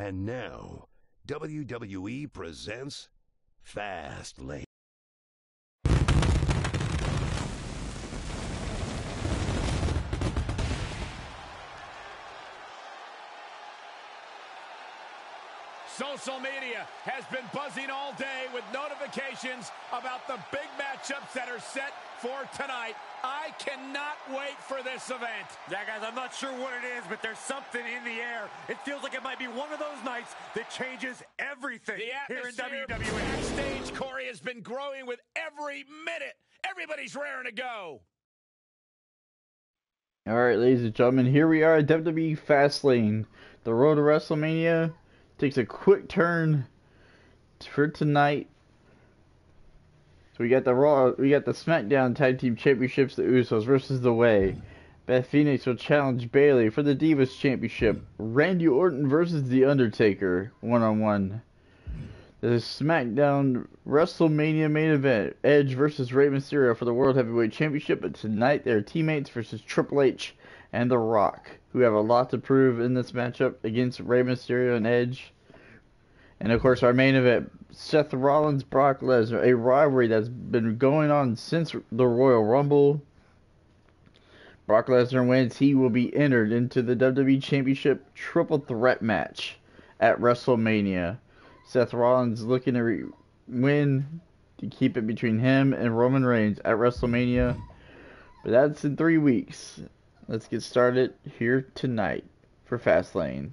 And now, WWE presents Fast Social media has been buzzing all day with notifications about the big matchups that are set for tonight. I cannot wait for this event. Yeah, guys, I'm not sure what it is, but there's something in the air. It feels like it might be one of those nights that changes everything The here in atmosphere WWE. backstage, Corey, has been growing with every minute. Everybody's raring to go. All right, ladies and gentlemen, here we are at WWE Fastlane. The road to WrestleMania takes a quick turn for tonight. So we got the Raw, we got the SmackDown Tag Team Championships, the Usos versus The Way. Beth Phoenix will challenge Bayley for the Divas Championship. Randy Orton versus The Undertaker, one on one. The SmackDown WrestleMania main event: Edge versus Rey Mysterio for the World Heavyweight Championship. But tonight, they're teammates versus Triple H and The Rock, who have a lot to prove in this matchup against Rey Mysterio and Edge. And of course, our main event: Seth Rollins, Brock Lesnar, a rivalry that's been going on since the Royal Rumble. Brock Lesnar wins, he will be entered into the WWE Championship Triple Threat match at WrestleMania. Seth Rollins looking to re- win to keep it between him and Roman Reigns at WrestleMania. But that's in three weeks. Let's get started here tonight for Fastlane.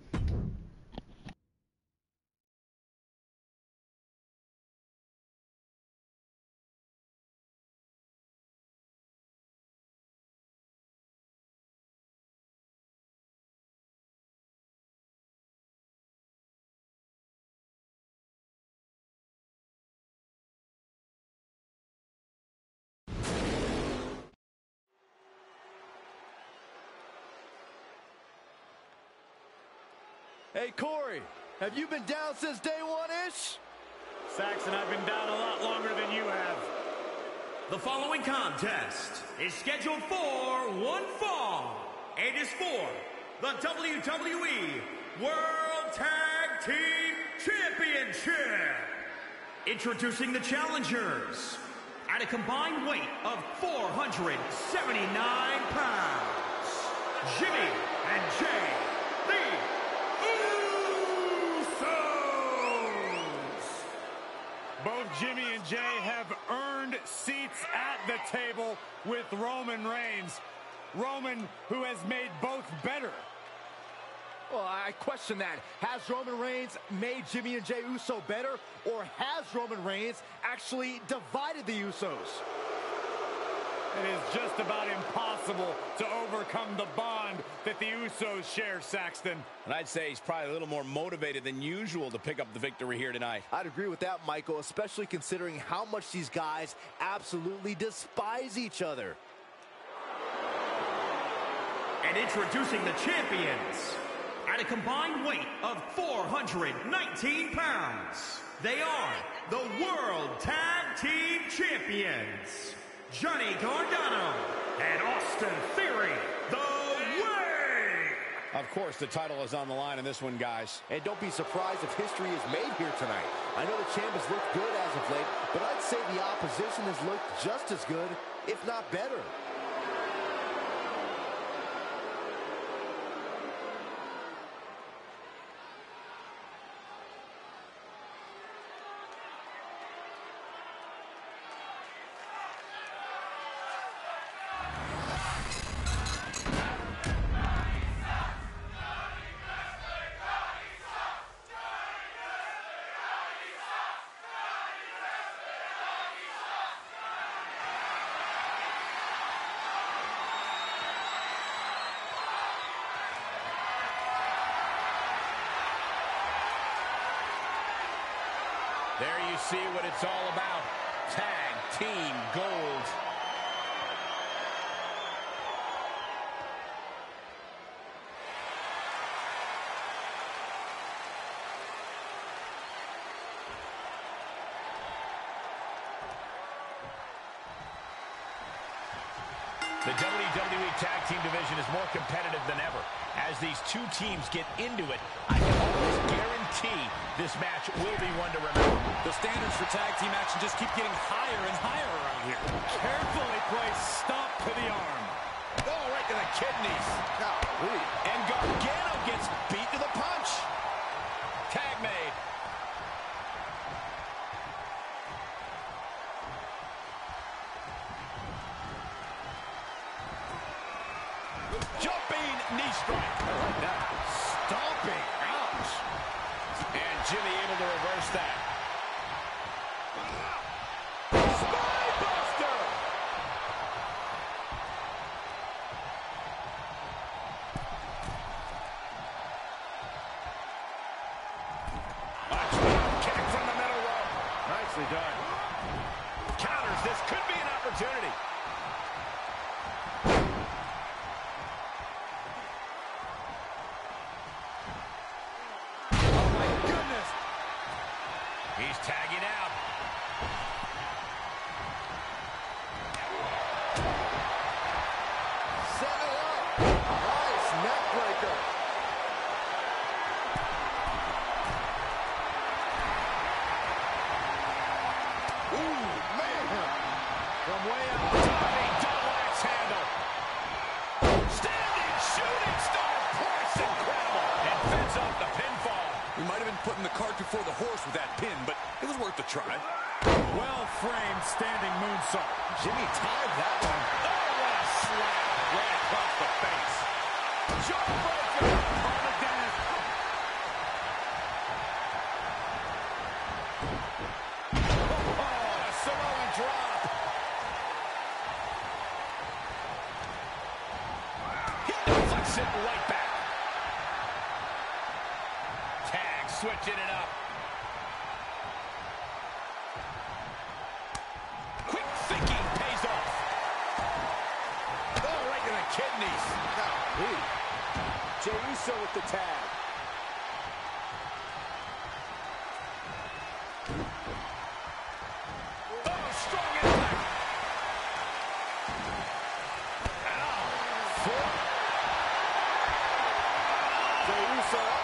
Hey, Corey, have you been down since day one-ish? Saxton, I've been down a lot longer than you have. The following contest is scheduled for one fall. It is for the WWE World Tag Team Championship. Introducing the challengers at a combined weight of 479 pounds. Jimmy and Jay, the Usos. Both Jimmy and Jay have earned seats at the table with Roman Reigns. Roman, who has made both better. Well, I question that. Has Roman Reigns made Jimmy and Jay Uso better, or has Roman Reigns actually divided the Usos? It is just about impossible to overcome the bond that the Usos share, Saxton. And I'd say he's probably a little more motivated than usual to pick up the victory here tonight. I'd agree with that, Michael, especially considering how much these guys absolutely despise each other. And introducing the champions at a combined weight of 419 pounds. They are the World Tag Team Champions, Johnny Gargano and Austin Theory, the Way. Of course, the title is on the line in this one, guys. And don't be surprised if history is made here tonight. I know the champ has looked good as of late, but I'd say the opposition has looked just as good, if not better. There you see what it's all about. Tag Team Gold. The WWE Tag Team division is more competitive than ever. As these two teams get into it, I guarantee this match will be one to remember. The standards for tag team action just keep getting higher and higher around here. Carefully placed stop to the arm. Oh, right to the kidneys. Golly. And Gargano gets beat to the punch. Tag made. Jumping knee strike. Uso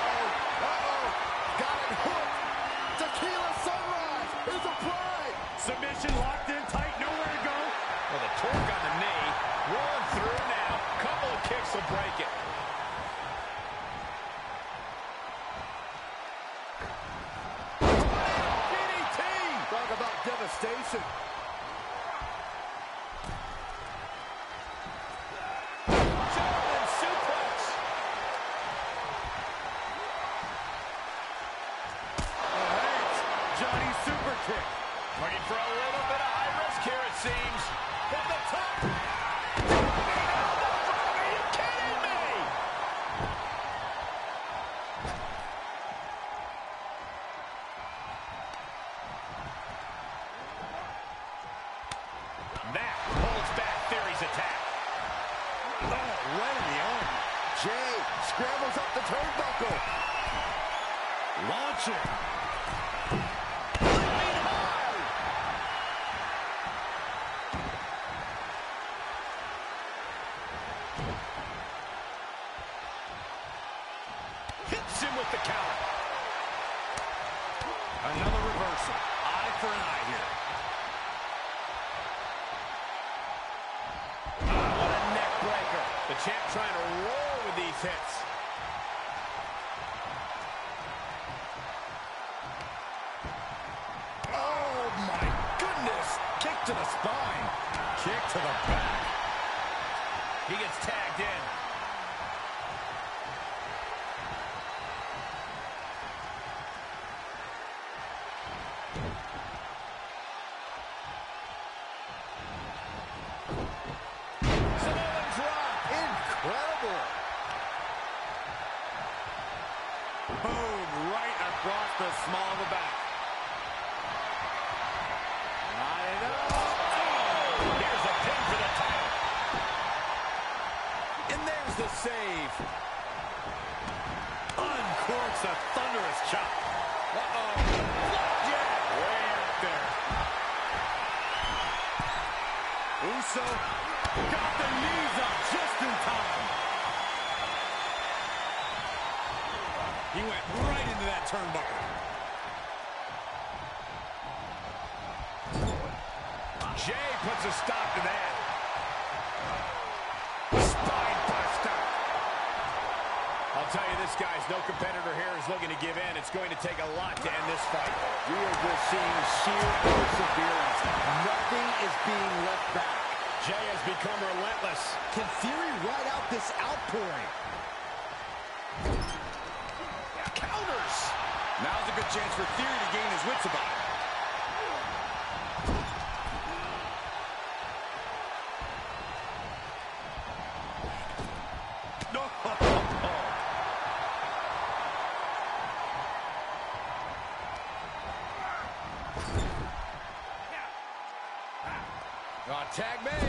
to the spine. Kick to the back. He gets tagged in. Tag made.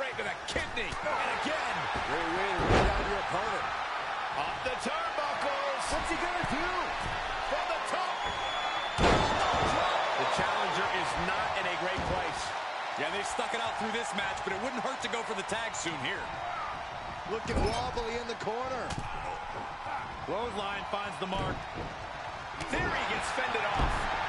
right to the kidney. And again. Great way to wear down your opponent. Off the turnbuckles. What's he going to do? From the top. The challenger is not in a great place. Yeah, they stuck it out through this match, but it wouldn't hurt to go for the tag soon here. Looking wobbly in the corner. Clothesline finds the mark. There he gets fended off.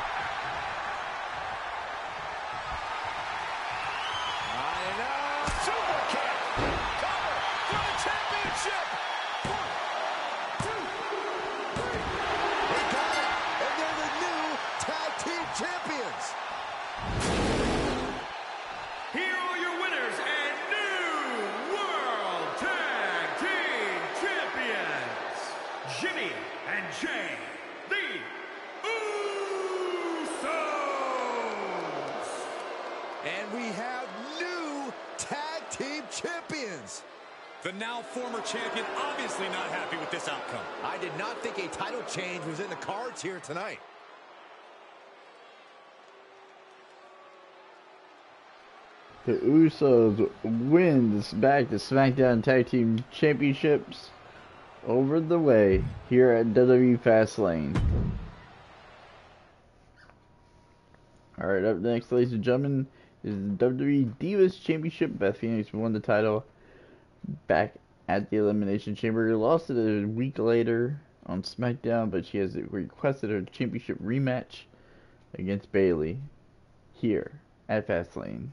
And we have new tag team champions. The now former champion obviously not happy with this outcome. I did not think a title change was in the cards here tonight. The Usos wins back the SmackDown Tag Team Championships over the way here at WWE Fastlane. Alright, up next, ladies and gentlemen, is the WWE Divas Championship. Beth Phoenix won the title back at the Elimination Chamber. She lost it a week later on SmackDown, but she has requested her championship rematch against Bayley here at Fastlane.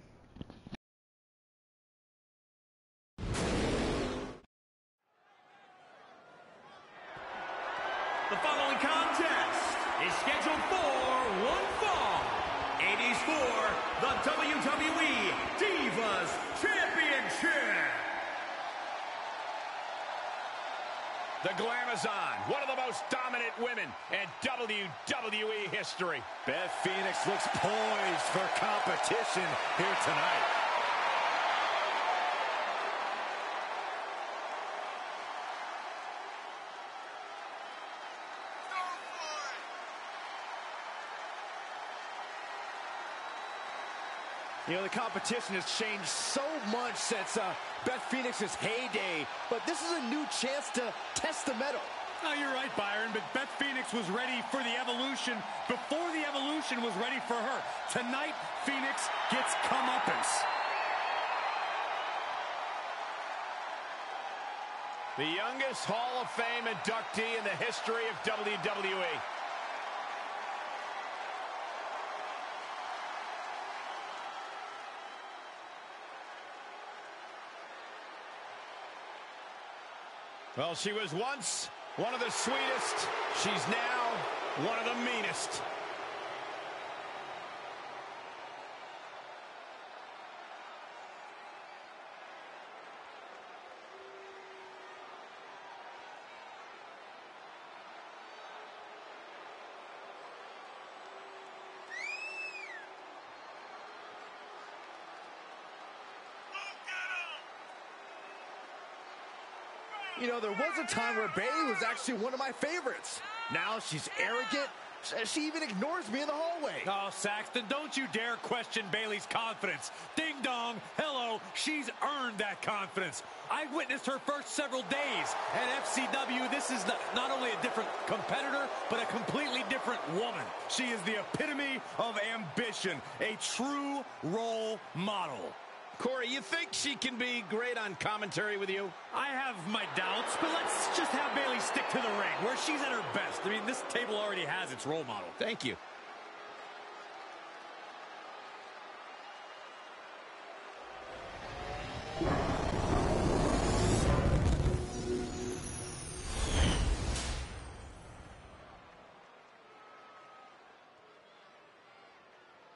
WWE history. Beth Phoenix looks poised for competition here tonight. You know, the competition has changed so much since uh, Beth Phoenix's heyday, but this is a new chance to test the mettle. No, you're right, Byron, but Beth Phoenix was ready for the evolution before the evolution was ready for her. Tonight, Phoenix gets comeuppance. The youngest Hall of Fame inductee in the history of. WWE. Well, she was once one of the sweetest. She's now one of the meanest. You know, there was a time where Bayley was actually one of my favorites. Now she's arrogant. She even ignores me in the hallway. Oh, Saxton, don't you dare question Bayley's confidence. Ding dong, hello, she's earned that confidence. I witnessed her first several days at FCW. This is not, not only a different competitor, but a completely different woman. She is the epitome of ambition, a true role model. Corey, you think she can be great on commentary with you? I have my doubts, but let's just have Bayley stick to the ring where she's at her best. I mean, this table already has its role model. Thank you.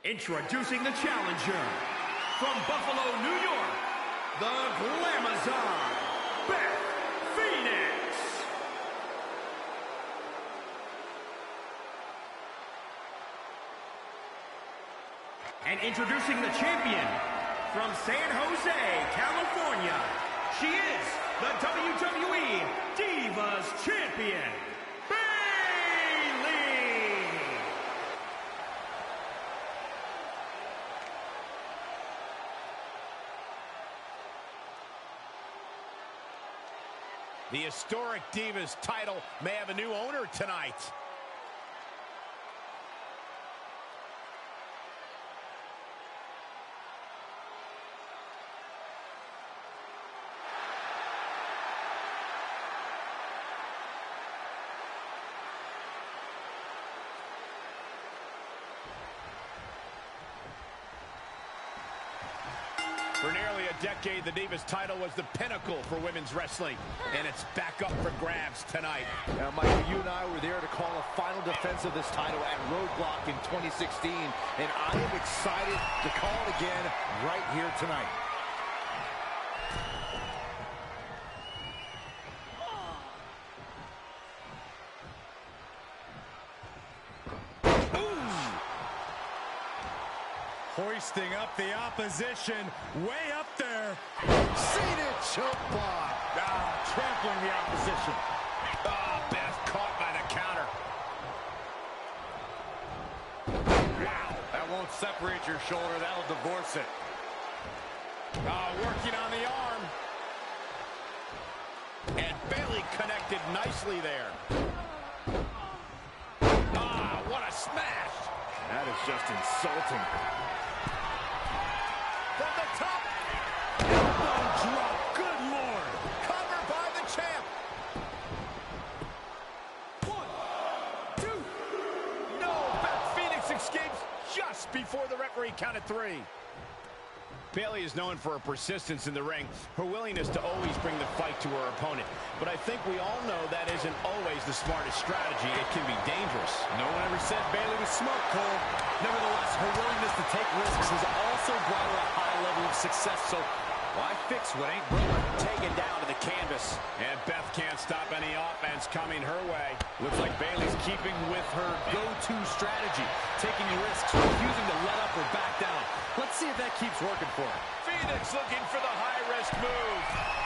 Introducing the challenger from Buffalo, New York, the Glamazon, Beth Phoenix. And introducing the champion from San Jose, California, she is the WWE Divas Champion, The historic Divas title may have a new owner tonight. For nearly a decade, the Divas title was the pinnacle for women's wrestling, and it's back up for grabs tonight. Now, Michael, you and I were there to call a final defense of this title at Roadblock in 2016, and I am excited to call it again right here tonight. Hoisting up the opposition way up separate your shoulder. That'll divorce it. Ah, working on the arm. And Bayley connected nicely there. Ah, what a smash. That is just insulting. top. Elbow drop. Good lord. Cover by the champ. One, two. No, Beth Phoenix escapes just before the referee counted three. Bayley is known for her persistence in the ring, her willingness to always bring the fight to her opponent. But I think we all know that isn't always the smartest strategy. It can be dangerous. No one ever said Bayley was smart, Cole. Nevertheless, her willingness to take risks has also brought her a high level of success, so why fix what ain't broken? Taken down to the canvas. And Beth can't stop any offense coming her way. Looks like Bayley's keeping with her go-to strategy, taking risks, refusing to let up or back down. Let's see if that keeps working for her. Phoenix looking for the high-risk move.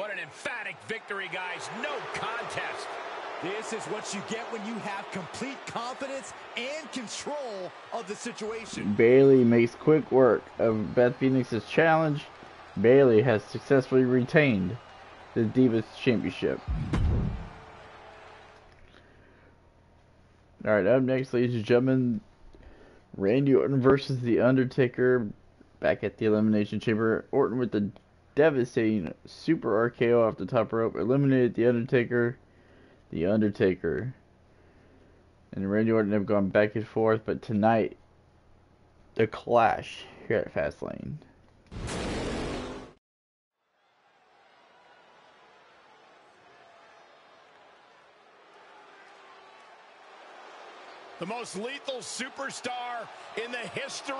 What an emphatic victory, guys. No contest. This is what you get when you have complete confidence and control of the situation. Bayley makes quick work of Beth Phoenix's challenge. Bayley has successfully retained the Divas Championship. Alright, up next, ladies and gentlemen, Randy Orton versus The Undertaker back at the Elimination Chamber. Orton with the devastating Super RKO off the top rope eliminated The Undertaker. The Undertaker and Randy Orton have gone back and forth, but tonight, the clash here at Fastlane. The most lethal superstar in the history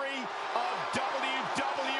of WWE.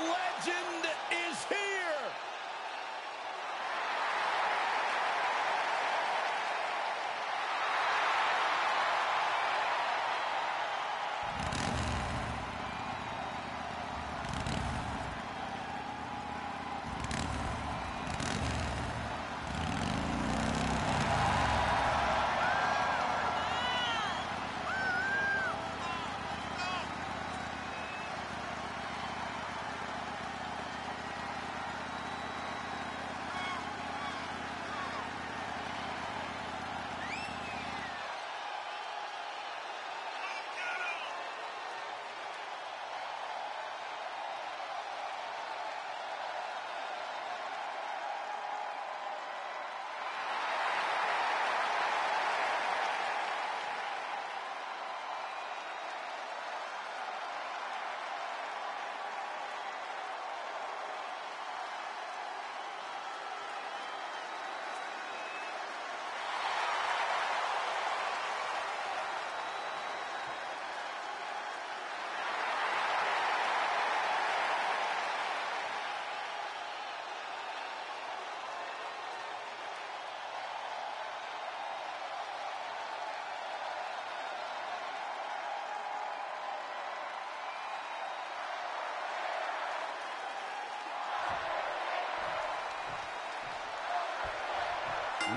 legend is here.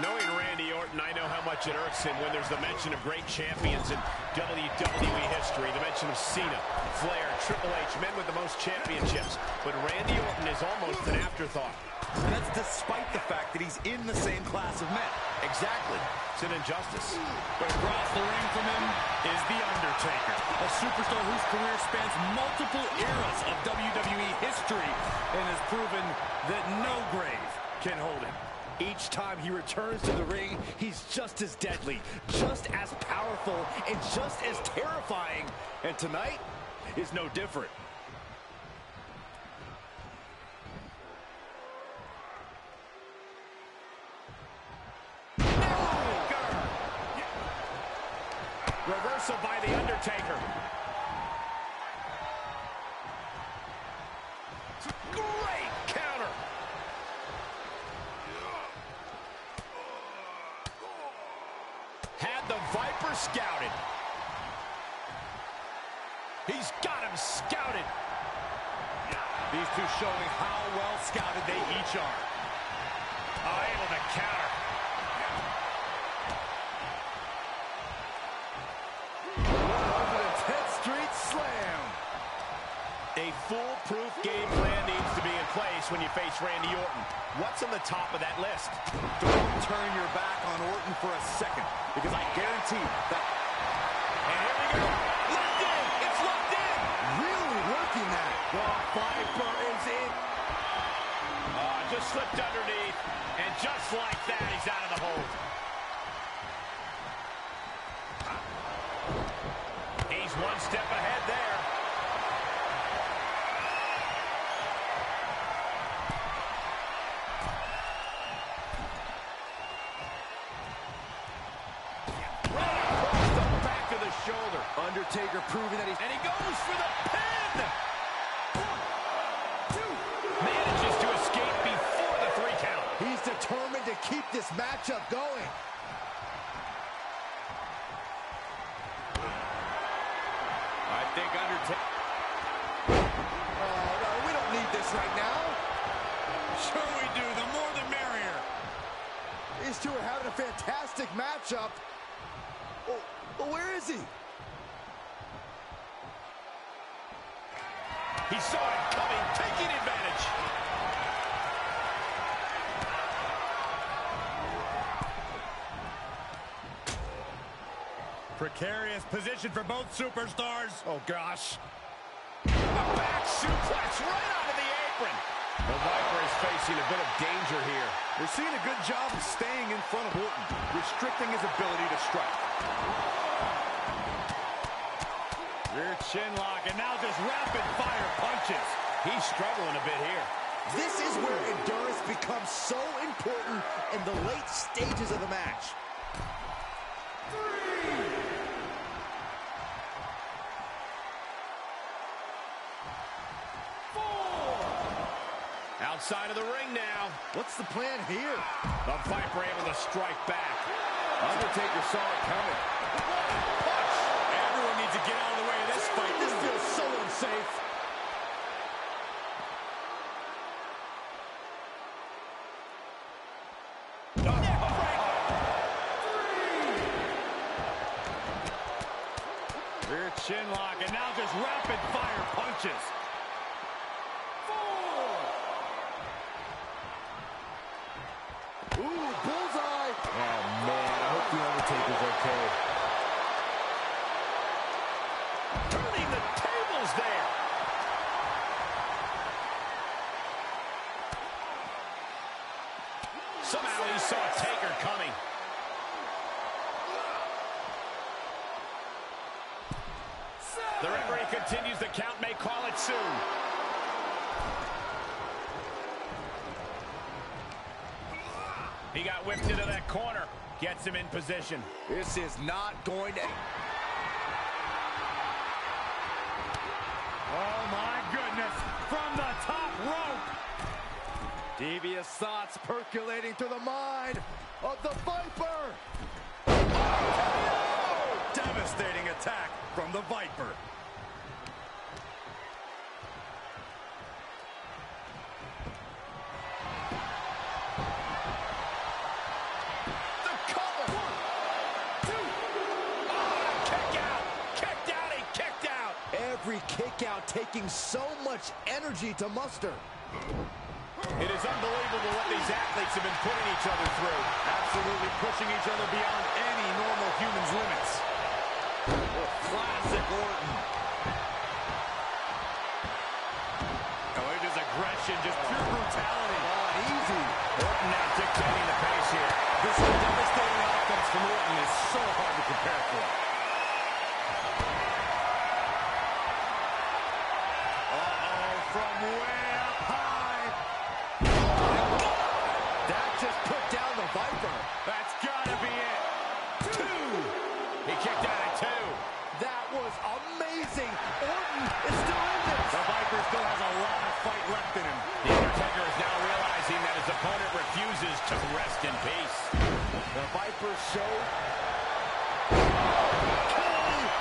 Knowing Randy Orton, I know how much it irks him when there's the mention of great champions in WWE history, the mention of Cena, Flair, Triple H, men with the most championships. But Randy Orton is almost an afterthought. And that's despite the fact that he's in the same class of men. Exactly. It's an injustice. But across the ring from him is The Undertaker, a superstar whose career spans multiple eras of WWE history and has proven that no grave can hold him. Each time he returns to the ring, he's just as deadly, just as powerful, and just as terrifying. And tonight is no different. Reversal by The Undertaker. Great counter. Had the Viper scouted. He's got him scouted. These two showing how well scouted they each are. Oh, able to counter. Over the 10th Street Slam. A foolproof game plan needs to be in place when you face Randy Orton. What's on the top of that list? Don't turn your back on Orton for a second, because I guarantee that... And here we go. That. The Viper is in. Oh, just slipped underneath. And just like that, he's out of the hold. He's one step ahead there. Right across the back of the shoulder. Undertaker proving that he's... And he goes for the pin! Keep this matchup going. I think Undertaker... Oh, no, we don't need this right now. Sure we do. The more the merrier. These two are having a fantastic matchup. Oh, oh, where is he? He saw it coming, taking advantage. Precarious position for both superstars. Oh, gosh. A back suplex right onto the apron. The Viper is facing a bit of danger here. We're seeing a good job of staying in front of Orton, restricting his ability to strike. Rear chin lock, and now just rapid fire punches. He's struggling a bit here. This is where endurance becomes so important in the late stages of the match. Outside of the ring now. What's the plan here? The Viper able to strike back. Undertaker saw it coming. Everyone needs to get out of the way of this fight. This feels so unsafe. Saw Taker coming. The referee continues the count, may call it soon. He got whipped into that corner. Gets him in position. This is not going to... Devious thoughts percolating through the mind of the Viper. Devastating attack from the Viper. Every kick out taking so much energy to muster. It is unbelievable what these athletes have been putting each other through. Absolutely pushing each other beyond any normal human's limits. Classic Orton. Oh, it is aggression, just pure brutality. Oh, easy. Orton now dictating the pace here. This devastating offense from Orton is so hard to prepare for. Uh-oh, from way up high. That just put down the Viper. That's gotta be it. Two. He kicked out at two. That was amazing. Orton is still in this. The Viper still has a lot of fight left in him. The Undertaker is now realizing that his opponent refuses to rest in peace. The Viper show. Oh, KO.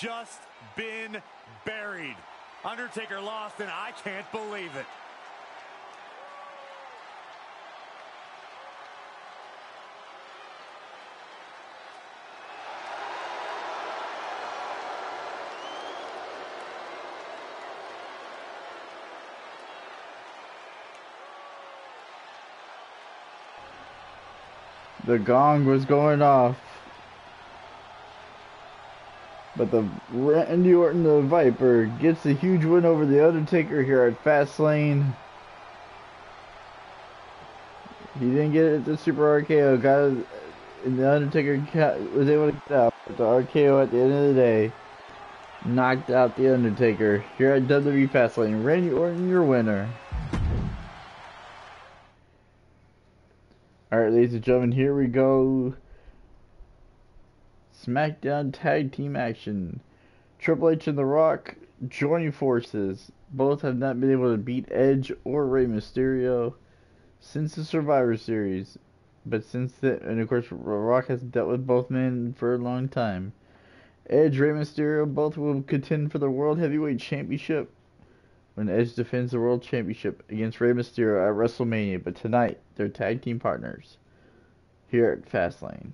Just been buried. Undertaker lost, and I can't believe it. The gong was going off. But the Randy Orton, the Viper, gets a huge win over the Undertaker here at Fastlane. He didn't get it at the Super RKO. Got it, and the Undertaker was able to get out. But the RKO at the end of the day knocked out the Undertaker here at WWE Fastlane. Randy Orton, your winner. Alright, ladies and gentlemen, here we go. SmackDown Tag Team Action. Triple H and The Rock joining forces. Both have not been able to beat Edge or Rey Mysterio since the Survivor Series. But since then, and of course, Rock has dealt with both men for a long time. Edge, Rey Mysterio, both will contend for the World Heavyweight Championship when Edge defends the World Championship against Rey Mysterio at WrestleMania. But tonight, they're tag team partners here at Fastlane.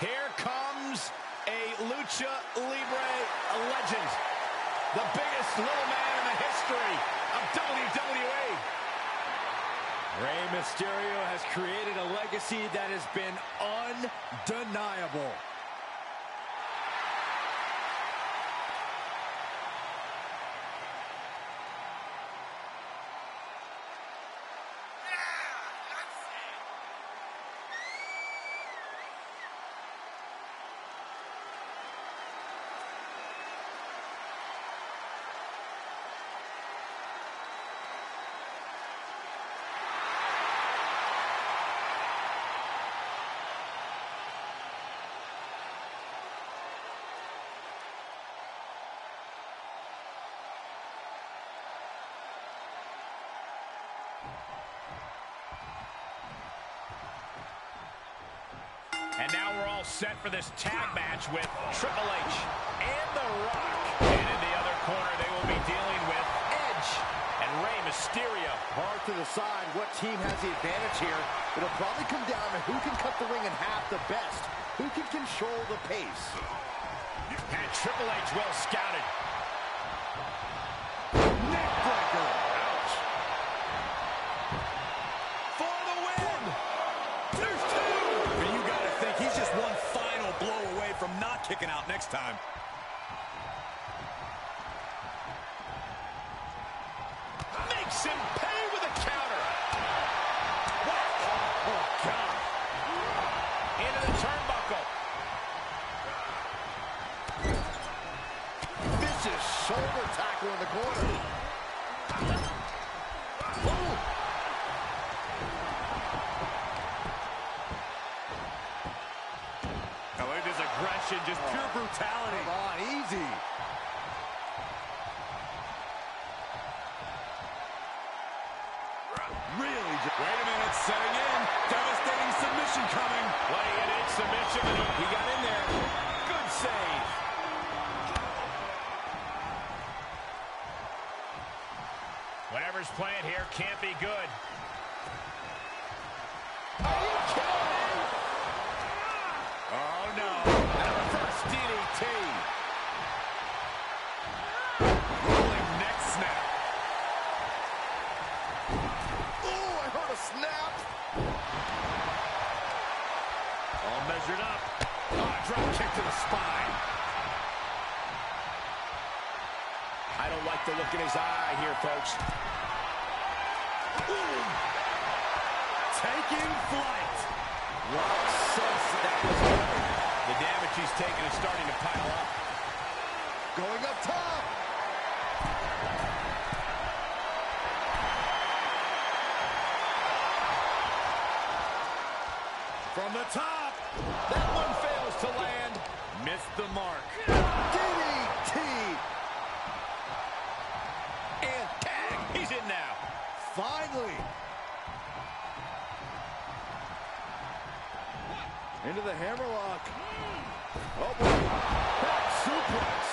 Here comes a Lucha Libre legend. The biggest little man in the history of WWE. Rey Mysterio has created a legacy that has been undeniable. And now we're all set for this tag match with Triple H and The Rock. And in the other corner, they will be dealing with Edge and Rey Mysterio. Hard to decide what team has the advantage here. It'll probably come down to who can cut the ring in half the best. Who can control the pace. And Triple H well scouted. Neckbreaker. Ouch. For the win. There's two. And you got to think he's just one final blow away from not next time. Makes him pay with a counter. Whack. Oh, God. Into the turnbuckle. Vicious shoulder tackle in the corner. Ooh. Now look at his aggression, just pure oh. brutality. Come on, easy. Really just... Wait a minute, setting in. Devastating submission coming. Laying it in submission. And he, he got in there. Good save. Whatever's playing here can't be good. Measured up. Oh, drop kick to the spine. I don't like the look in his eye here, folks. Taking flight. That was. The damage he's taken is starting to pile up. Going up top. From the top. That one fails to land. Missed the mark. DDT. And tag. He's in now. Finally. Into the hammerlock. Hmm. Oh, boy. Back suplex.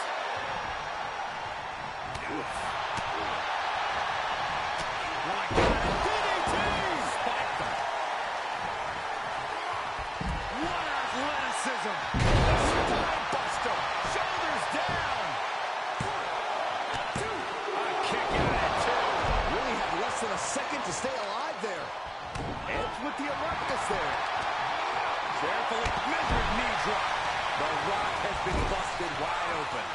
My God. DDT. Spiked. What athleticism. to stay alive there. Edge with the erectus there. Carefully measured knee drop. The Rock has been busted wide open.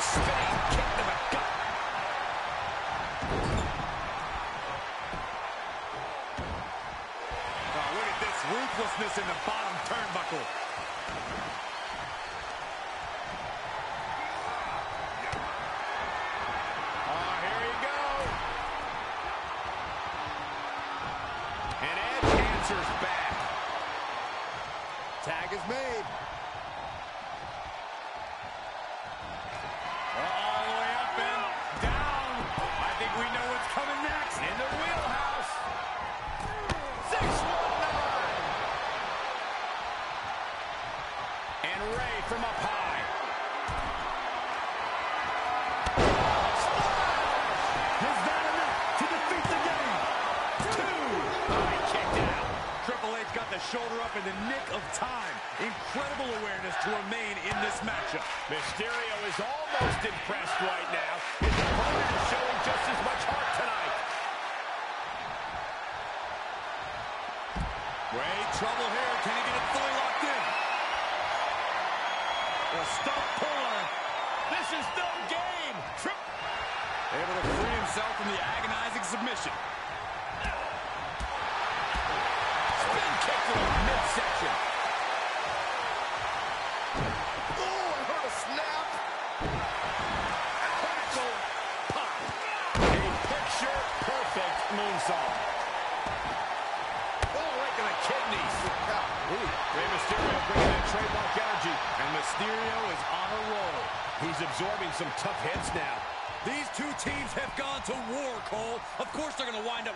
Spinning kick to the gut. Oh, look at this ruthlessness in the bottom turnbuckle. is made.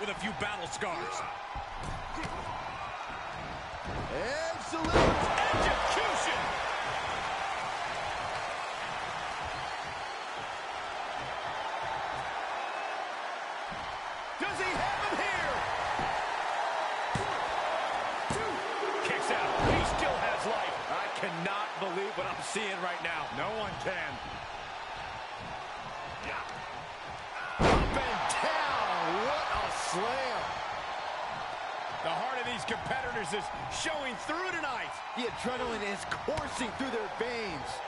with a few battle scars. Excellent execution! Does he have it here? Two. Kicks out. He still has life. I cannot believe what I'm seeing right now. No one can. Yeah. competitors is showing through tonight. The adrenaline is coursing through their veins.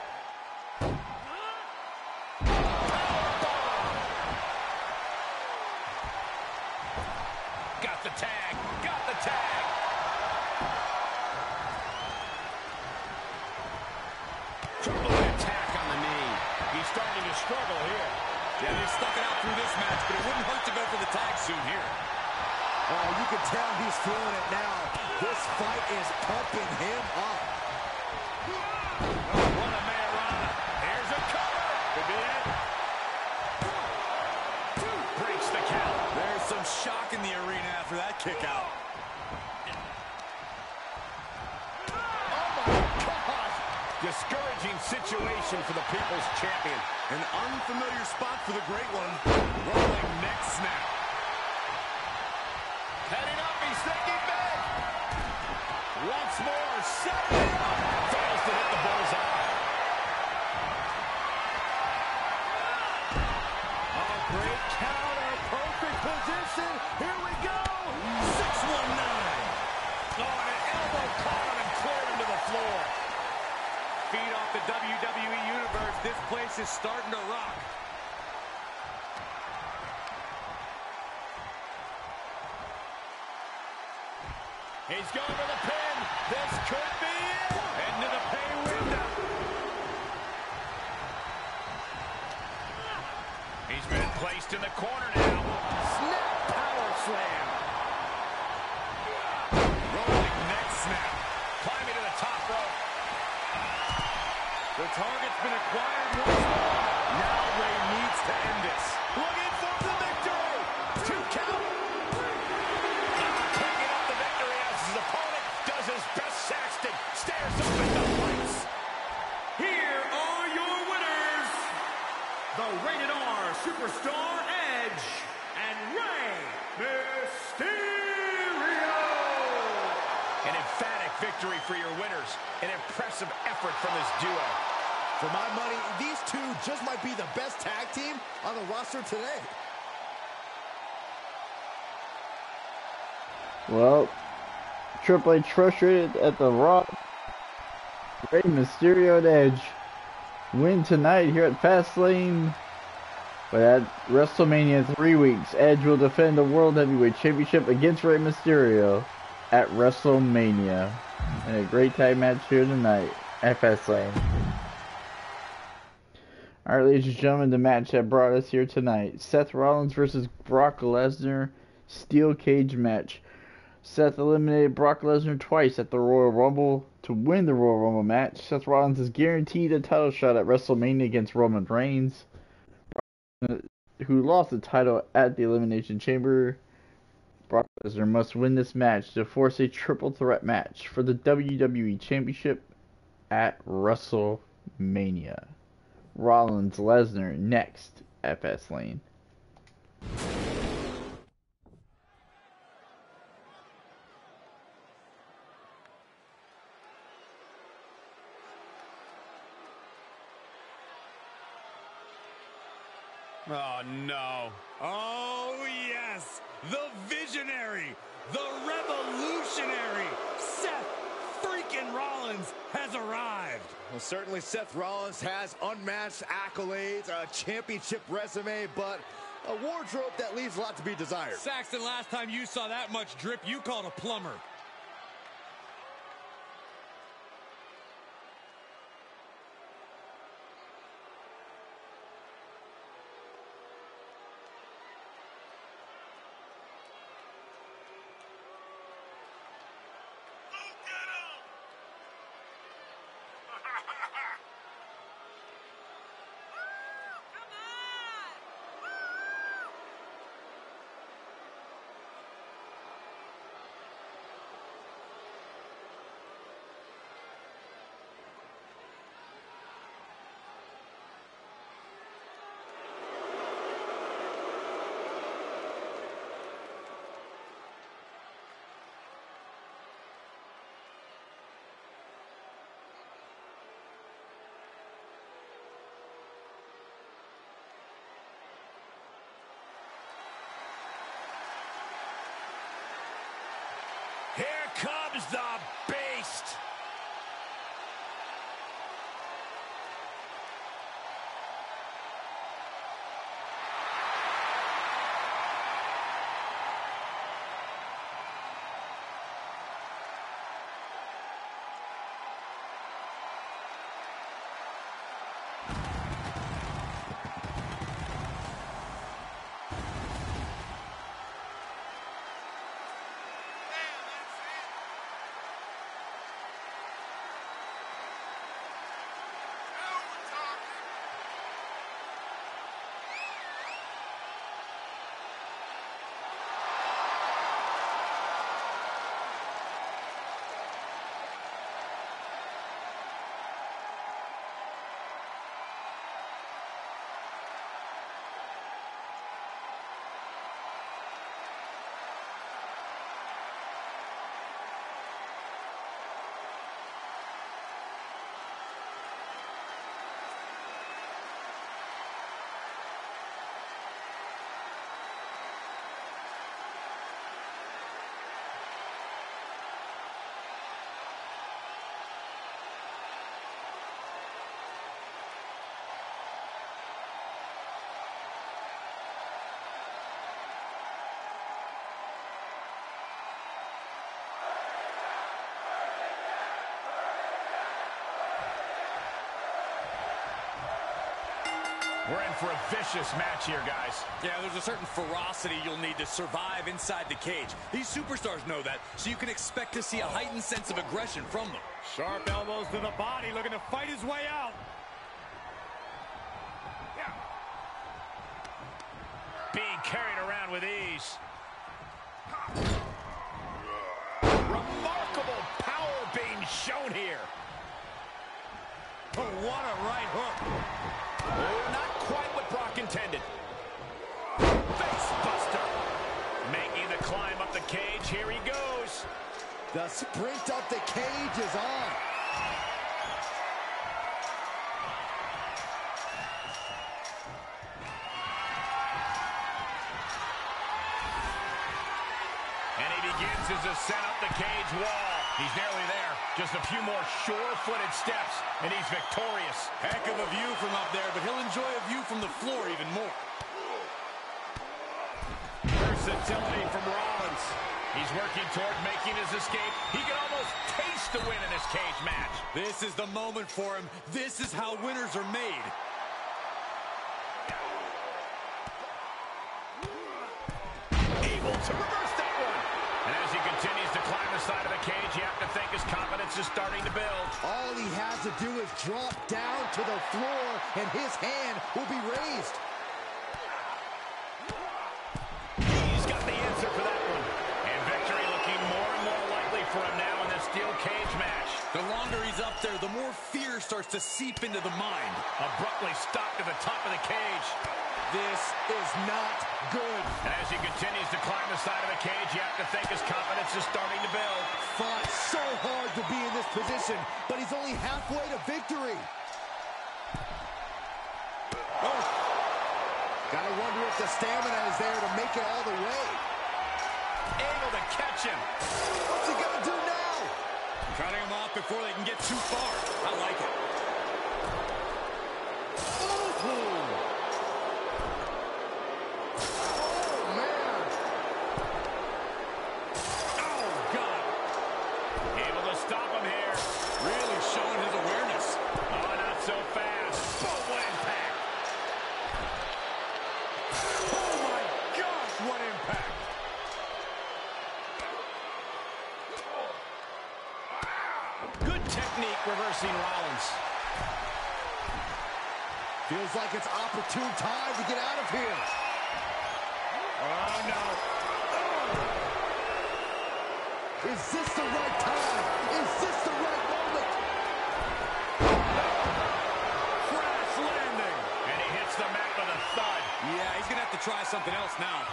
He's going for the pin. This could be it. Into the pay window. He's been placed in the corner now. Snap power slam. Rolling neck snap. Climbing to the top rope. The target's been acquired once more. Now Rey needs to end this. Looking for the victory. Two count. victory for your winners. An impressive effort from this duo. For my money, these two just might be the best tag team on the roster today. Well, Triple H frustrated at the Rock. Rey Mysterio and Edge win tonight here at Fastlane. But at WrestleMania three weeks, Edge will defend the World Heavyweight Championship against Rey Mysterio at WrestleMania. And a great tag match here tonight at Fastlane. Alright, ladies and gentlemen, the match that brought us here tonight Seth Rollins versus Brock Lesnar Steel Cage match. Seth eliminated Brock Lesnar twice at the Royal Rumble to win the Royal Rumble match. Seth Rollins is guaranteed a title shot at WrestleMania against Roman Reigns, who lost the title at the Elimination Chamber. Brock Lesnar must win this match to force a triple threat match for the WWE Championship at WrestleMania. Rollins Lesnar next at Fastlane. Oh, no. Oh, yes. The visionary, the revolutionary, Seth freaking Rollins has arrived. Well, certainly Seth Rollins has unmatched accolades, a championship resume, but a wardrobe that leaves a lot to be desired. Saxton, last time you saw that much drip, you called a plumber. Here the beast. We're in for a vicious match here, guys. Yeah, there's a certain ferocity you'll need to survive inside the cage. These superstars know that, so you can expect to see a heightened sense of aggression from them. Sharp elbows to the body, looking to fight his way out. sprint up the cage is on. And he begins his ascent up the cage wall. He's nearly there. Just a few more sure-footed steps, and he's victorious. Heck of a view from up there, but he'll enjoy a view from the floor even more. Versatility from Rollins. He's working toward making his escape. He can almost taste the win in this cage match. This is the moment for him. This is how winners are made. Able to reverse that one. And as he continues to climb the side of the cage, you have to think his confidence is starting to build. All he has to do is drop down to the floor, and his hand will be raised. Starts to seep into the mind. Abruptly stopped to the top of the cage. This is not good. As he continues to climb the side of the cage, you have to think his confidence is starting to build. Fought so hard to be in this position, but he's only halfway to victory. Oh. Gotta wonder if the stamina is there to make it all the way. Able to catch him. What's he gonna do now? Cutting them off before they can get too far. I like it. Oh, man. Oh, God. Able to stop him here. Really showing his awareness. Oh, not so fast. Boom, what impact. Oh, my gosh, what impact. Good technique reversing Rollins. Feels like it's opportune time to get out of here. Oh, no. Is this the right time? Is this the right moment? Crash landing. And he hits the mat with a thud. Yeah, he's going to have to try something else now.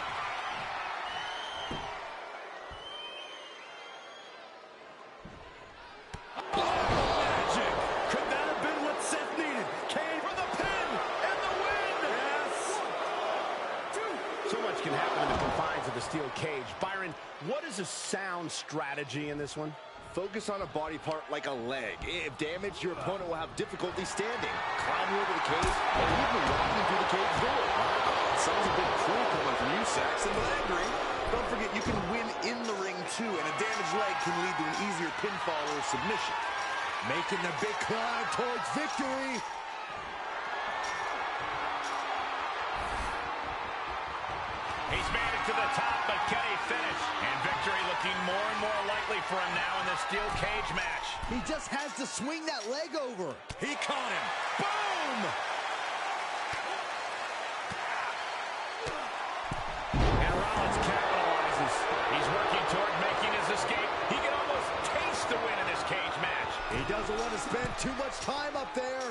Magic. Could that have been what Seth needed? Kane for the pin and the win. Yes. So much can happen in the confines of the steel cage. Byron, what is a sound strategy in this one? Focus on a body part like a leg. If damaged, your opponent will have difficulty standing, climbing over the cage, or even walking through the cage door. Sounds a bit cruel coming from you, Saxton, but I agree. Don't forget, you can win in the ring, too, and a damaged leg can lead to an easier pinfall or submission. Making the big climb towards victory. The top, but can he finish? And victory looking more and more likely for him now in this steel cage match. He just has to swing that leg over. He caught him. Boom! And Rollins capitalizes. He's working toward making his escape. He can almost taste the win in this cage match. He doesn't want to spend too much time up there.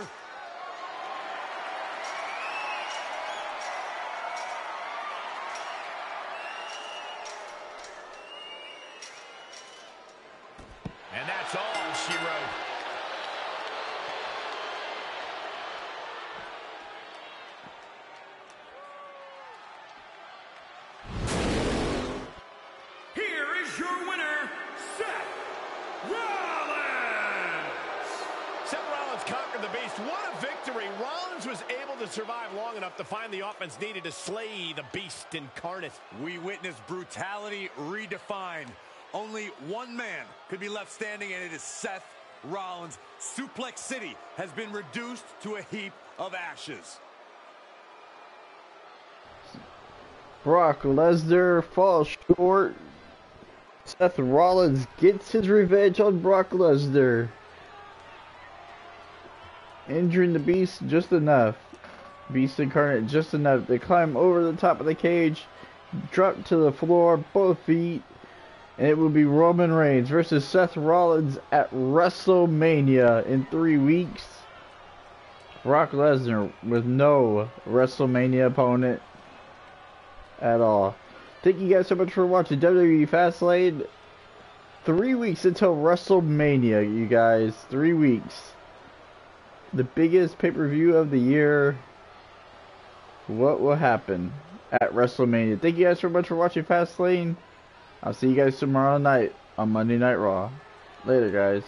Find the offense needed to slay the beast incarnate. We witnessed brutality redefined. Only one man could be left standing, and it is Seth Rollins. Suplex City has been reduced to a heap of ashes. Brock Lesnar falls short. Seth Rollins gets his revenge on Brock Lesnar. Injuring the Beast just enough. Beast Incarnate just enough to climb over the top of the cage, drop to the floor, both feet, and it will be Roman Reigns versus Seth Rollins at WrestleMania in three weeks. Brock Lesnar with no WrestleMania opponent at all. Thank you guys so much for watching WWE Fastlane. Three weeks until WrestleMania, you guys. Three weeks. The biggest pay per view of the year what will happen at WrestleMania. Thank you guys so much for watching Fastlane. I'll see you guys tomorrow night on Monday Night Raw. Later, guys.